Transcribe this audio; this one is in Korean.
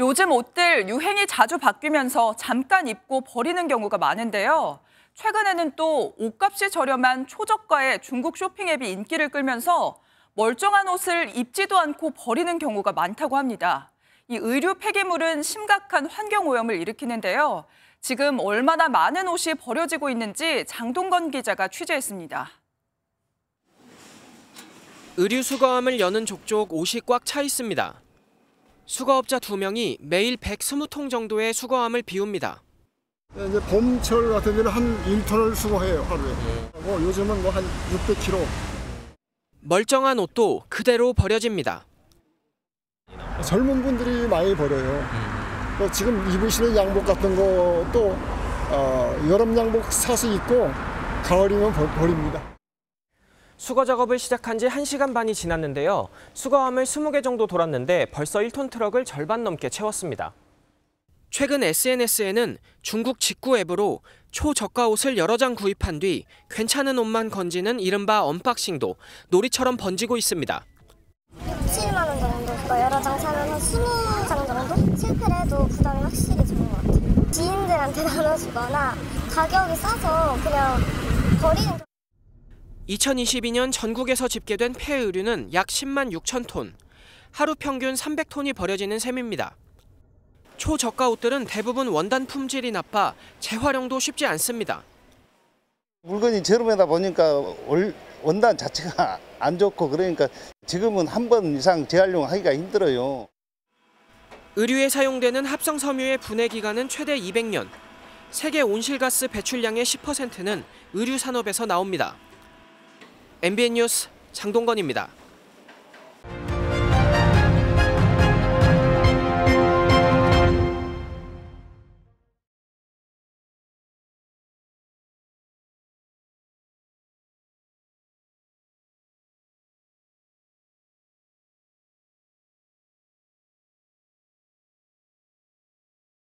요즘 옷들 유행이 자주 바뀌면서 잠깐 입고 버리는 경우가 많은데요. 최근에는 또 옷값이 저렴한 초저가의 중국 쇼핑 앱이 인기를 끌면서 멀쩡한 옷을 입지도 않고 버리는 경우가 많다고 합니다. 이 의류 폐기물은 심각한 환경 오염을 일으키는데요. 지금 얼마나 많은 옷이 버려지고 있는지 장동건 기자가 취재했습니다. 의류 수거함을 여는 족족 옷이 꽉 차 있습니다. 수거업자 두명이 매일 120통 정도의 수거함을 비웁니다. 이제 봄철 같은 데는 한 1톤을 수거해요 하루에. 뭐 요즘은 뭐 한 600kg. 멀쩡한 옷도 그대로 버려집니다. 젊은 분들이 많이 버려요. 또 지금 입으시는 양복 같은 것도 어, 여름 양복 사서 입고 가을이면 버, 버립니다. 수거 작업을 시작한 지 1시간 반이 지났는데요. 수거함을 20개 정도 돌았는데 벌써 1톤 트럭을 절반 넘게 채웠습니다. 최근 SNS에는 중국 직구 앱으로 초저가 옷을 여러 장 구입한 뒤 괜찮은 옷만 건지는 이른바 unboxing도 놀이처럼 번지고 있습니다. 7만 원 정도 여러 장 사면 한 20장 정도? 실패를 해도 부담이 확실히 적은 것 같아요. 지인들한테 나눠주거나 가격이 싸서 그냥 버리는 2022년 전국에서 집계된 폐의류는 약 10만 6천 톤. 하루 평균 300톤이 버려지는 셈입니다. 초저가 옷들은 대부분 원단 품질이 나빠 재활용도 쉽지 않습니다. 물건이 저렴하다 보니까 올- 원단 자체가 안 좋고 그러니까 지금은 한 번 이상 재활용하기가 힘들어요. 의류에 사용되는 합성 섬유의 분해 기간은 최대 200년. 세계 온실가스 배출량의 10%는 의류 산업에서 나옵니다. MBN 뉴스 장동건입니다.